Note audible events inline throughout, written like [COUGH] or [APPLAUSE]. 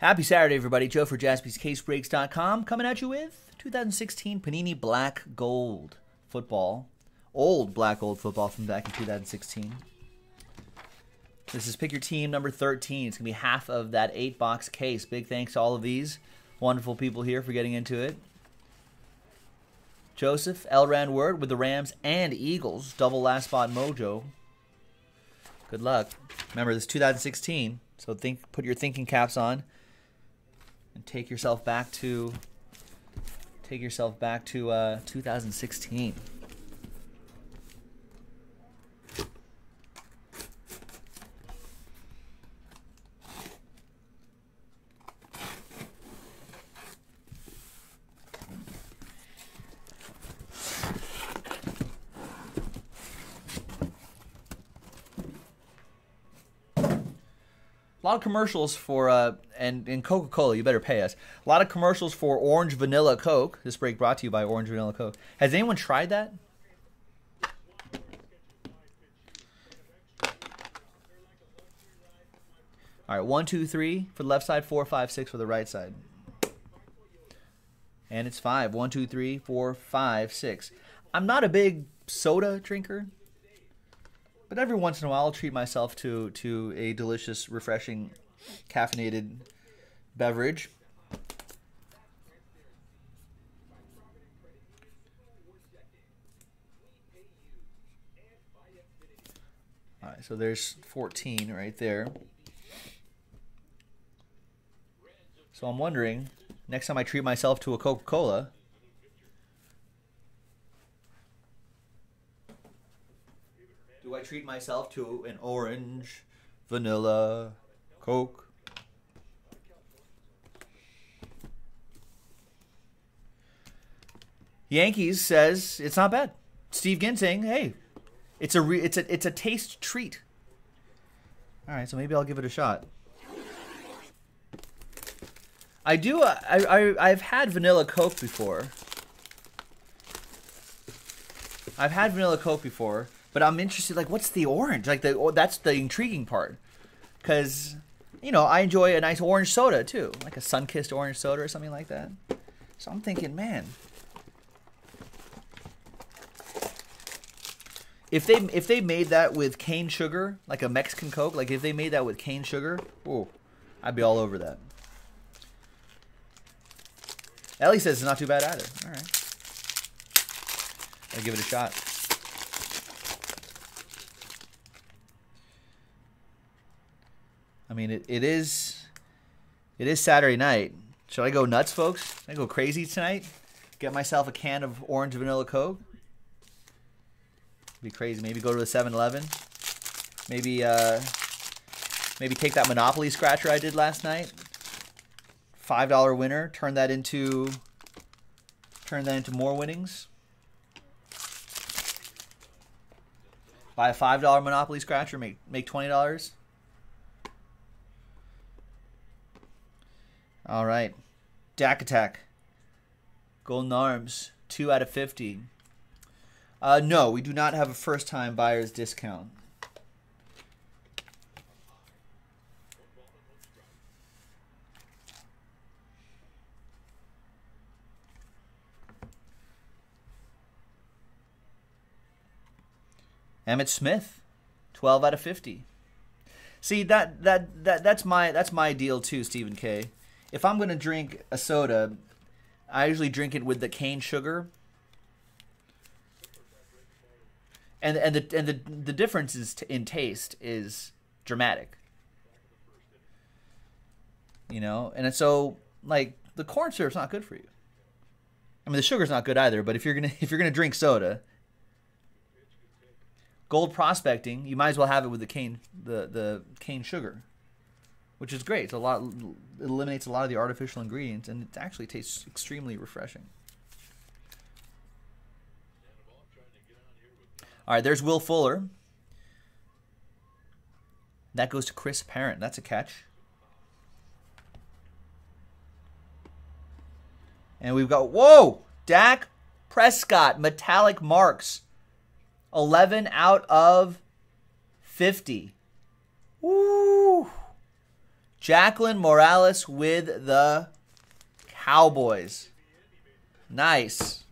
Happy Saturday, everybody. Joe for jaspyscasebreaks.com coming at you with 2016 Panini Black Gold football. Old Black Gold football from back in 2016. This is Pick Your Team number 13. It's going to be half of that eight box case. Big thanks to all of these wonderful people here for getting into it. Joseph, Elran Word with the Rams and Eagles. Double last spot mojo. Good luck. Remember, this is 2016, so think put your thinking caps on and take yourself back to take yourself back to uh, 2016. A lot of commercials for uh, and in Coca Cola. You better pay us. A lot of commercials for Orange Vanilla Coke. This break brought to you by Orange Vanilla Coke. Has anyone tried that? All right, one, two, three for the left side, four, five, six for the right side. And it's five. One, two, three, four, five, six. I'm not a big soda drinker. But every once in a while, I'll treat myself to to a delicious, refreshing, caffeinated beverage. All right, so there's 14 right there. So I'm wondering, next time I treat myself to a Coca-Cola, Do I treat myself to an orange, vanilla, Coke? Yankees says it's not bad. Steve Ginn saying, "Hey, it's a re- it's a it's a taste treat." All right, so maybe I'll give it a shot. I do. Uh, I I I've had vanilla Coke before. I've had vanilla Coke before. But I'm interested, like, what's the orange? Like, the that's the intriguing part, because you know I enjoy a nice orange soda too, like a Sunkist orange soda or something like that. So I'm thinking, man, if they if they made that with cane sugar, like a Mexican Coke, like if they made that with cane sugar, oh, I'd be all over that. Ellie says it's not too bad either. All right, I'll give it a shot. I mean, it, it is it is Saturday night. Should I go nuts, folks? Should I go crazy tonight? Get myself a can of orange vanilla Coke? Be crazy. Maybe go to a 7-Eleven. Maybe uh, maybe take that Monopoly scratcher I did last night. Five dollar winner. Turn that into turn that into more winnings. Buy a five dollar Monopoly scratcher. Make make twenty dollars. All right. Dak Attack. Golden Arms. 2 out of 50. Uh, no, we do not have a first time buyer's discount. Emmitt Smith, 12 out of 50. See that that that that's my that's my deal too, Stephen K if I'm going to drink a soda, I usually drink it with the cane sugar. And and the and the the difference is in taste is dramatic. You know, and so like the corn syrup's not good for you. I mean, the sugar's not good either. But if you're gonna [LAUGHS] if you're gonna drink soda, gold prospecting, you might as well have it with the cane the the cane sugar which is great. It's a lot. It eliminates a lot of the artificial ingredients, and it actually tastes extremely refreshing. All right, there's Will Fuller. That goes to Chris Parent. That's a catch. And we've got whoa, Dak Prescott metallic marks. 11 out of 50. Woo! Jacqueline Morales with the Cowboys. Nice.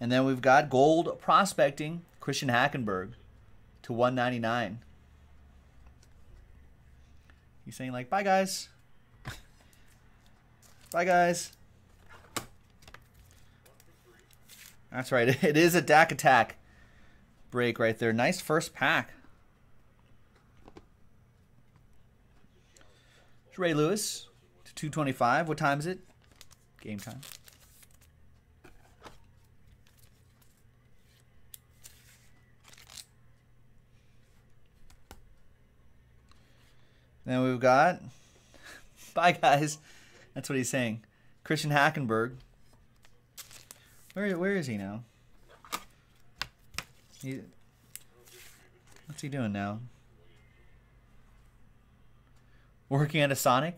And then we've got gold prospecting, Christian Hackenberg to 199. He's saying like, "Bye guys." [LAUGHS] Bye guys. That's right. [LAUGHS] It is a Dak attack break right there. Nice first pack. It's Ray Lewis to 225. What time is it? Game time. Then we've got, [LAUGHS] bye guys. That's what he's saying. Christian Hackenberg. Where where is he now? He, what's he doing now? Working at a Sonic.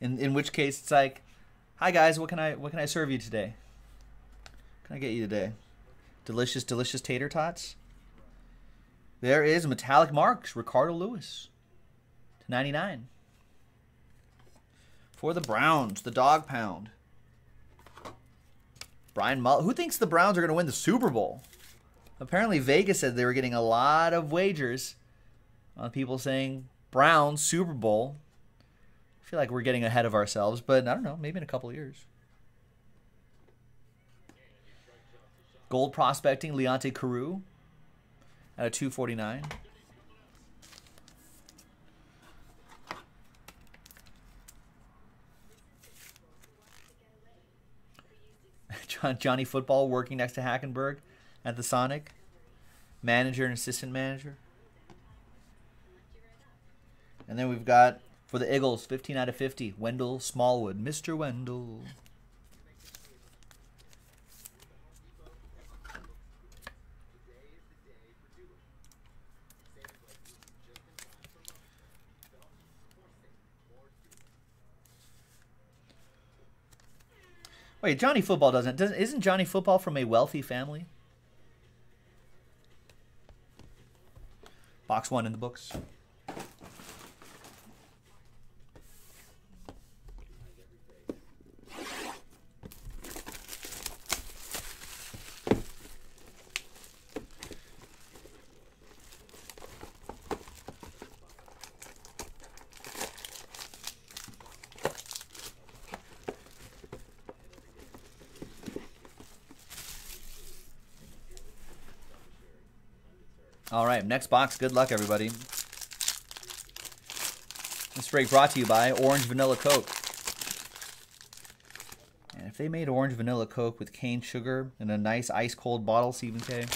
In in which case it's like, hi guys, what can I what can I serve you today? What can I get you today? Delicious, delicious tater tots. There is metallic marks, Ricardo Lewis to 99. For the Browns, the dog pound. Brian Mull. Who thinks the Browns are going to win the Super Bowl? Apparently, Vegas said they were getting a lot of wagers on people saying Browns Super Bowl. I feel like we're getting ahead of ourselves, but I don't know. Maybe in a couple years. Gold prospecting, Leonte Carroo Uh, at a 249. [LAUGHS] Johnny Football working next to Hackenberg at the Sonic. Manager and assistant manager. And then we've got for the Eagles, 15 out of 50, Wendell Smallwood. Mr. Wendell. Wait, Johnny Football doesn't, doesn't isn't Johnny Football from a wealthy family? Box one in the books. All right, next box. Good luck, everybody. This break brought to you by Orange Vanilla Coke. And if they made Orange Vanilla Coke with cane sugar in a nice ice cold bottle, Stephen K,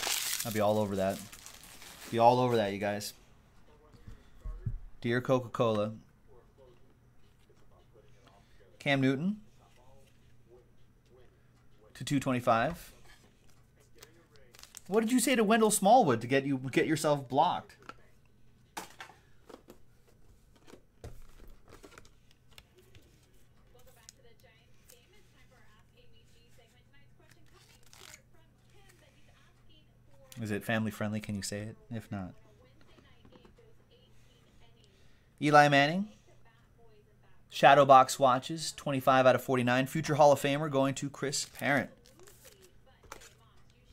I'd be all over that. Be all over that, you guys. Dear Coca Cola. Cam Newton to 225. What did you say to Wendell Smallwood to get you get yourself blocked? Is it family friendly? Can you say it? If not. Eli Manning. Shadowbox watches, 25 out of 49. Future Hall of Famer going to Chris Parent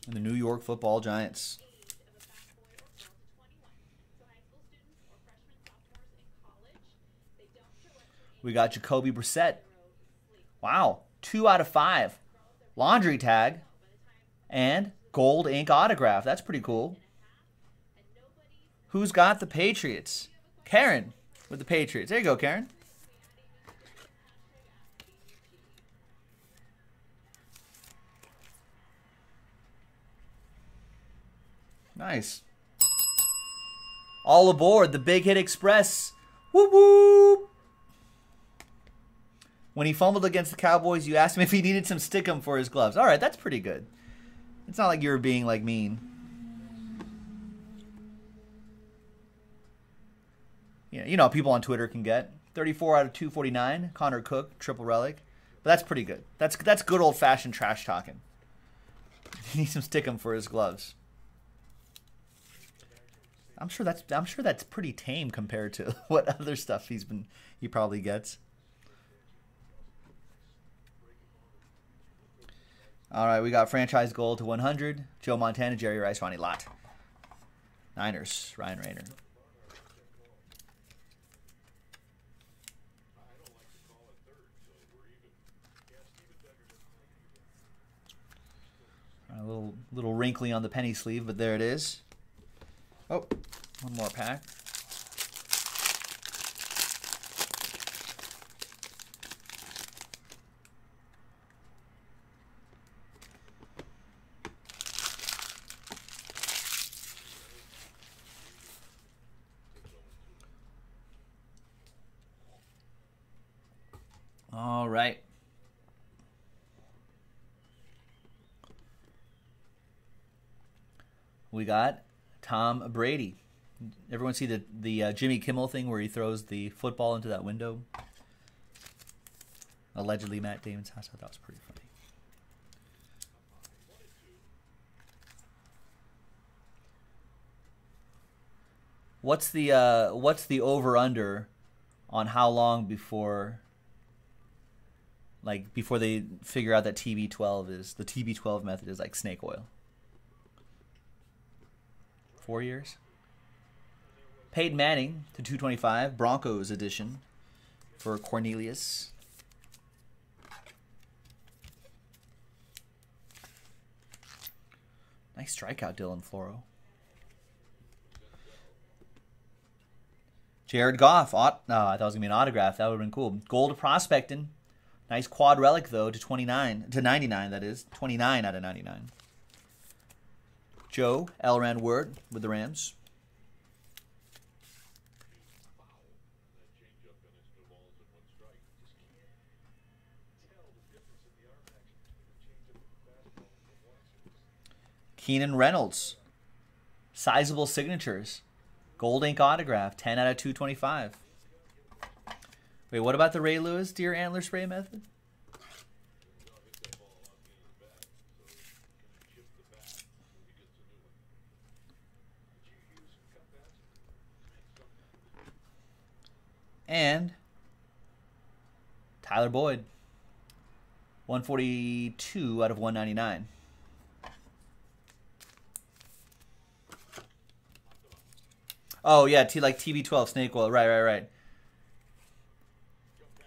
and the New York Football Giants. We got Jacoby Brissett. Wow, two out of five. Laundry tag and gold ink autograph. That's pretty cool. Who's got the Patriots? Karen with the Patriots. There you go, Karen. Nice. All aboard the Big Hit Express. Whoop whoop. When he fumbled against the Cowboys, you asked him [LAUGHS] if he needed some stickum for his gloves. All right, that's pretty good. It's not like you were being like mean. Yeah, you know, people on Twitter can get 34 out of 249. Connor Cook, triple relic. But that's pretty good. That's that's good old fashioned trash talking. [LAUGHS] He needs some stickum for his gloves. I'm sure that's I'm sure that's pretty tame compared to [LAUGHS] what other stuff he's been he probably gets. All right, we got franchise gold to 100. Joe Montana, Jerry Rice, Ronnie Lott. Niners, Ryan Rayner. A little little wrinkly on the penny sleeve, but there it is. Oh, one more pack. All right. We got Tom Brady. Everyone see the the uh, Jimmy Kimmel thing where he throws the football into that window? Allegedly, Matt Damon's house. I thought that was pretty funny. What's the uh, what's the over under on how long before like before they figure out that TB12 is the TB12 method is like snake oil? Four years. Peyton Manning to 225, Broncos edition for Cornelius. Nice strikeout, Dylan Floro. Jared Goff. Aut- no, uh, I thought it was gonna be an autograph. That would have been cool. Gold prospecting. Nice quad relic though to 29 to 99. That is 29 out of 99. Joe Elran Word with the Rams. Keenan Reynolds. Sizable signatures. Gold ink autograph, 10 out of 225. Wait, what about the Ray Lewis deer antler spray method? And Tyler Boyd. 142 out of 199. Oh yeah, T like TB12 snake oil. Right, right, right.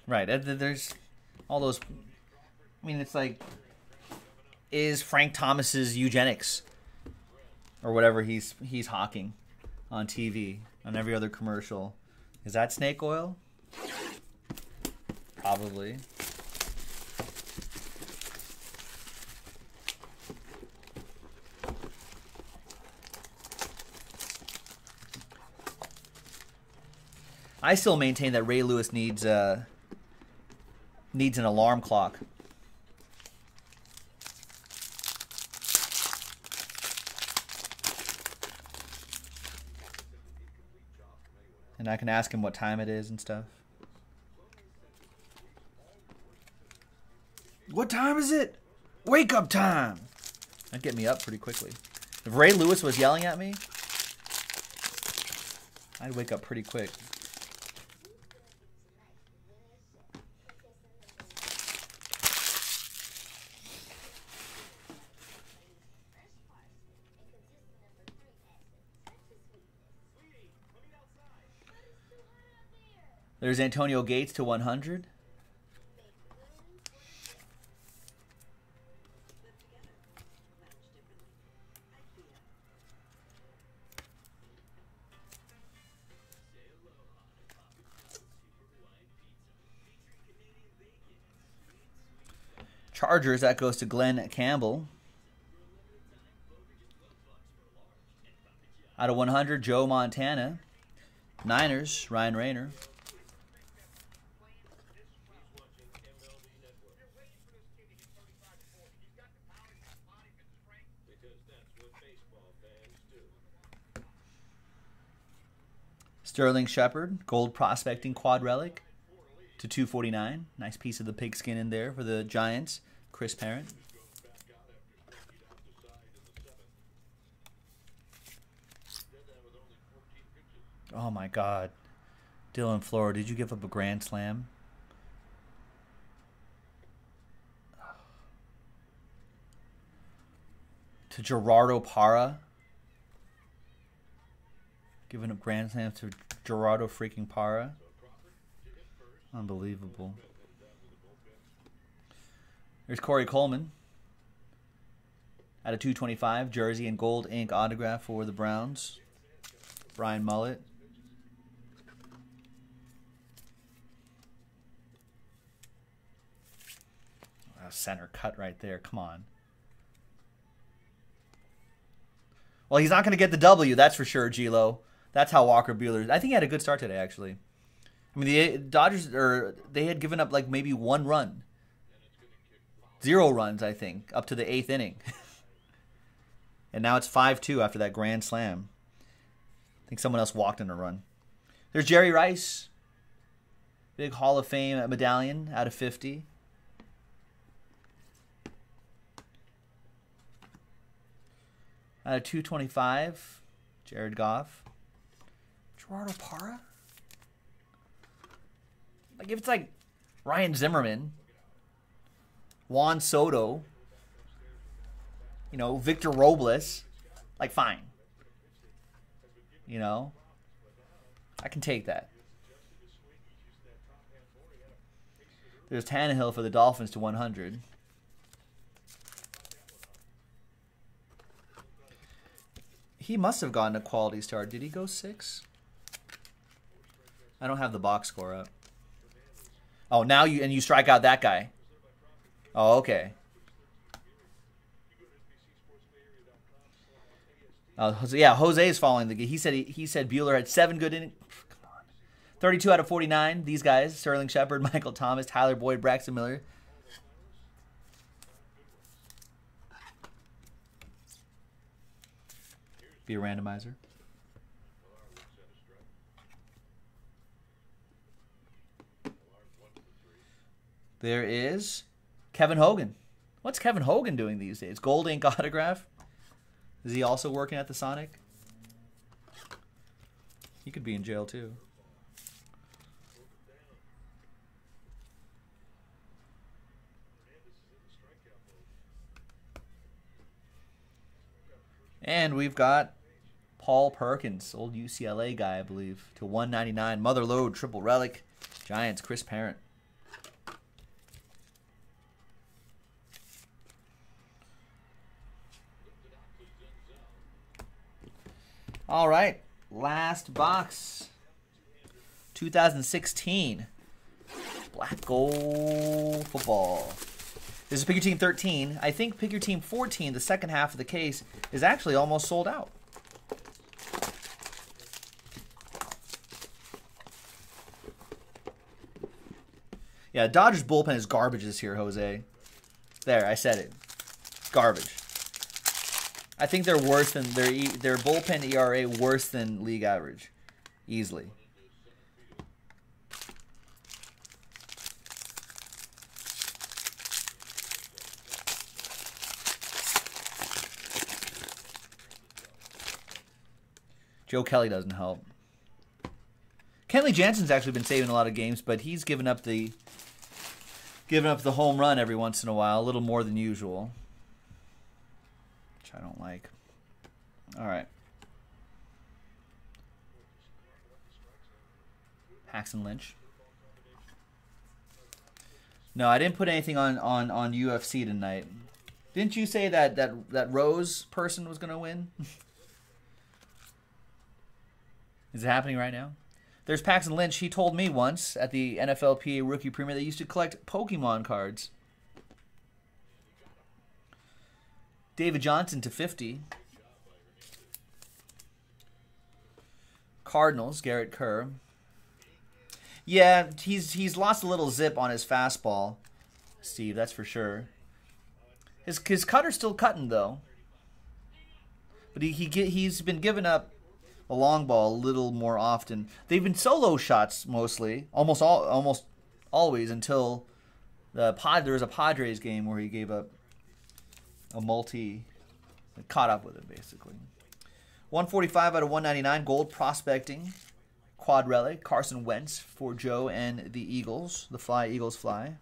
Right. There's all those. I mean, it's like, is Frank Thomas's Nugenix, or whatever he's he's hawking, on TV on every other commercial, is that snake oil? Probably. I still maintain that Ray Lewis needs uh, needs an alarm clock. I can ask him what time it is and stuff. What time is it? Wake up time! That'd get me up pretty quickly. If Ray Lewis was yelling at me, I'd wake up pretty quick. There's Antonio Gates to 100. Chargers, that goes to Glenn Campbell. Out of 100, Joe Montana. Niners, Ryan Rayner. Sterling Shepard, gold prospecting quad relic to 249. Nice piece of the pigskin in there for the Giants. Chris Parent. Oh my God. Dylan Floro, did you give up a grand slam? To Gerardo Parra. Giving up grand slams to Gerardo freaking Parra. Unbelievable. There's Corey Coleman. At a 225, jersey and gold ink autograph for the Browns. Brian Mullet. center cut right there. Come on. Well, he's not going to get the W, that's for sure, Gilo. That's how Walker Buehler. I think he had a good start today, actually. I mean, the Dodgers or they had given up like maybe one run, zero runs, I think, up to the eighth inning, [LAUGHS] and now it's five-two after that grand slam. I think someone else walked in a run. There's Jerry Rice, big Hall of Fame medallion out of fifty. Out of 225, Jared Goff. Gerardo Parra? Like, if it's like Ryan Zimmerman, Juan Soto, you know, Victor Robles, like, fine. You know? I can take that. There's Tannehill for the Dolphins to 100. He must have gotten a quality star. Did he go six? I don't have the box score up. Oh, now you and you strike out that guy. Oh, okay. Uh, yeah, Jose is following the. He said he, he said Buehler had seven good innings. Come on, thirty-two out of forty-nine. These guys: Sterling Shepard, [LAUGHS] Michael Thomas, Tyler Boyd, Braxton Miller. Be a randomizer. There is Kevin Hogan. What's Kevin Hogan doing these days? Gold ink [LAUGHS] autograph? Is he also working at the Sonic? He could be in jail too. And we've got Paul Perkins, old UCLA guy, I believe, to 199. Mother Load, triple relic. Giants, Chris Parent. All right, last box. 2016 Black Gold Football. This is Pick Your Team 13. I think Pick Your Team 14, the second half of the case, is actually almost sold out. Yeah, Dodgers bullpen is garbage this year, Jose. There, I said it. Garbage. I think they're worse than their their bullpen ERA worse than league average, easily. Joe Kelly doesn't help. Kenley Jansen's actually been saving a lot of games, but he's given up the given up the home run every once in a while, a little more than usual. I don't like. All right. Paxton Lynch. No, I didn't put anything on, on, on UFC tonight. Didn't you say that that, that Rose person was going to win? [LAUGHS] Is it happening right now? There's Paxton Lynch. He told me once at the NFLPA Rookie Premiere they used to collect Pokemon cards. David Johnson to 50. Cardinals, Garrett Kerr. Yeah, he's he's lost a little zip on his fastball, Steve. That's for sure. His his cutter's still cutting though. but he, he get, he's been giving up a long ball a little more often. They've been solo shots mostly, almost all almost always until the pod. There was a Padres game where he gave up a multi, caught up with it basically. 145 out of 199 gold prospecting quad relic Carson Wentz for Joe and the Eagles. The fly Eagles fly.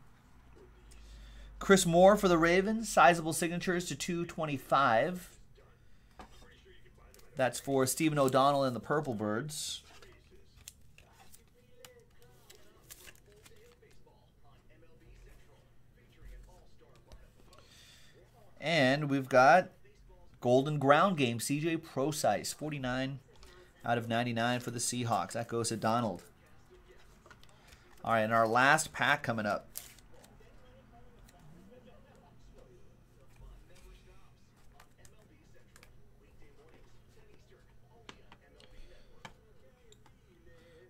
Chris Moore for the Ravens, sizable signatures to 225. That's for Stephen O'Donnell and the Purple Birds. And we've got Golden Ground Game, CJ Prosise, 49 out of 99 for the Seahawks. That goes to Donald. All right, and our last pack coming up.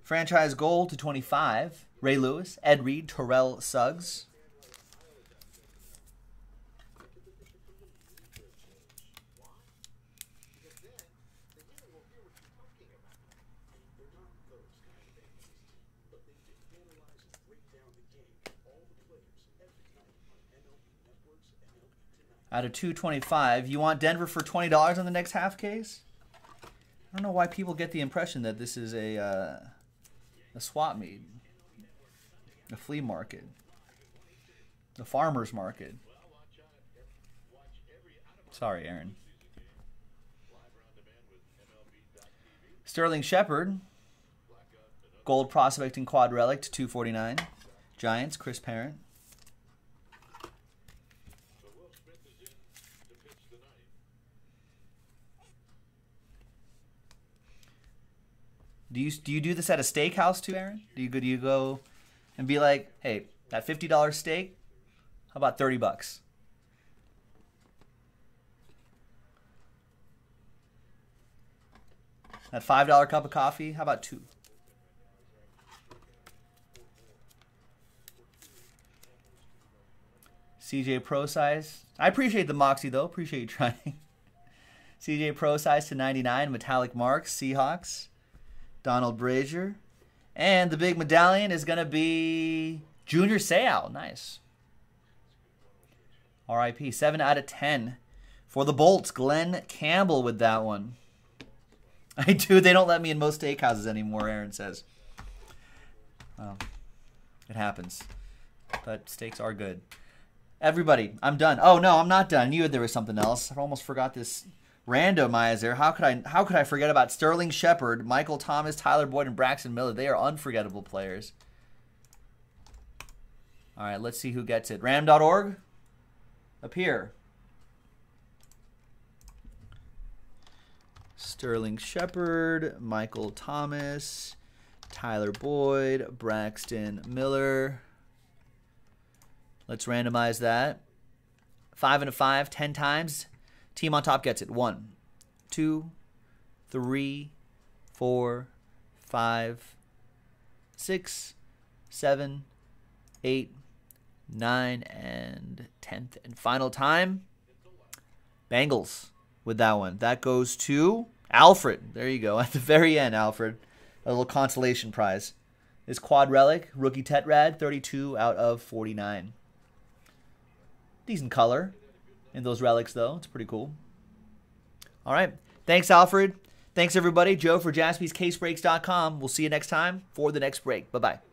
Franchise gold to 25. Ray Lewis, Ed Reed, Terrell Suggs. Out of 225. You want Denver for $20 on the next half case? I don't know why people get the impression that this is a uh, a swap meet, a flea market, a farmer's market. Sorry, Aaron. Sterling Shepard, gold prospecting quad relic to 249. Giants, Chris Parent. Do you do you do this at a steakhouse too, Aaron? Do you go do you go and be like, hey, that fifty dollar steak, how about thirty bucks? That five dollar cup of coffee, how about two? CJ Prosise. I appreciate the moxie though. Appreciate you trying. [LAUGHS] CJ Prosise to 99, metallic marks, Seahawks. Donald Brazier. And the big medallion is going to be Junior Seau. Nice. RIP. 7 out of 10 for the Bolts. Glenn Campbell with that one. [LAUGHS] I do. They don't let me in most steakhouses anymore, Aaron says. Well, it happens. But steaks are good. Everybody, I'm done. Oh, no, I'm not done. You there was something else. I almost forgot this randomizer. How could I how could I forget about Sterling Shepard, Michael Thomas, Tyler Boyd, and Braxton Miller? They are unforgettable players. All right, let's see who gets it. Ram.org. Up here. Sterling Shepard, Michael Thomas, Tyler Boyd, Braxton Miller. Let's randomize that. Five and a five, ten times. Team on top gets it. One, two, three, four, five, six, seven, eight, nine, and tenth and final time. Bengals with that one. That goes to Alfred. There you go. [LAUGHS] At the very end, Alfred. A little consolation prize. Is Quad Relic, rookie Tetrad, 32 out of 49. Decent color in those relics, though. It's pretty cool. All right. Thanks, Alfred. Thanks, everybody. Joe for jaspyscasebreaks.com. We'll see you next time for the next break. Bye bye.